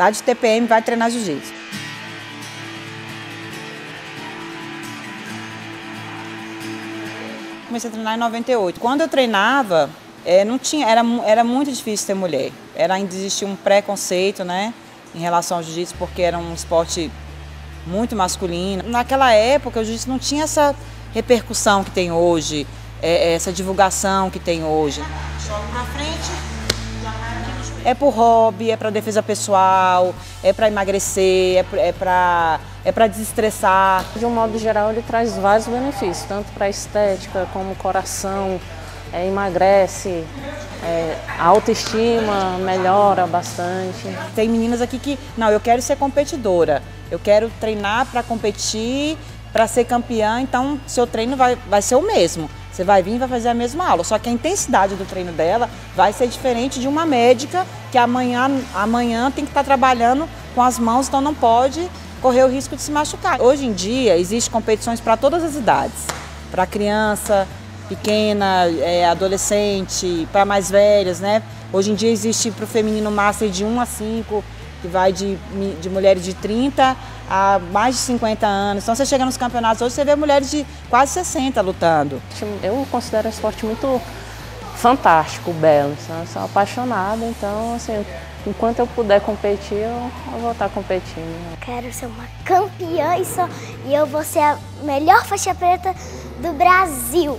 tá de TPM, vai treinar jiu-jitsu. Comecei a treinar em 98. Quando eu treinava, é, não tinha, era, era muito difícil ser mulher. Era, ainda existia um preconceito, né, em relação ao jiu-jitsu, porque era um esporte muito masculino. Naquela época, o jiu-jitsu não tinha essa repercussão que tem hoje, é, essa divulgação que tem hoje. Pra frente, é por hobby, é para defesa pessoal, é para emagrecer, é para é para desestressar. De um modo geral, ele traz vários benefícios, tanto para a estética como coração, é, emagrece, é, a autoestima melhora bastante. Tem meninas aqui que, não, eu quero ser competidora, eu quero treinar para competir, para ser campeã, então seu treino vai, vai ser o mesmo. Você vai vir e vai fazer a mesma aula, só que a intensidade do treino dela vai ser diferente de uma médica que amanhã, amanhã tem que estar trabalhando com as mãos, então não pode correr o risco de se machucar. Hoje em dia, existem competições para todas as idades, para criança pequena, é, adolescente, para mais velhas, né? Hoje em dia existe para o feminino master de 1 a 5, que vai de, de mulheres de 30 a mais de 50 anos. Então você chega nos campeonatos hoje, você vê mulheres de quase 60 lutando. Eu considero o esporte muito fantástico, belo. Eu sou apaixonada, então assim, enquanto eu puder competir, eu, eu vou estar competindo. Quero ser uma campeã e, só, e eu vou ser a melhor faixa preta do Brasil.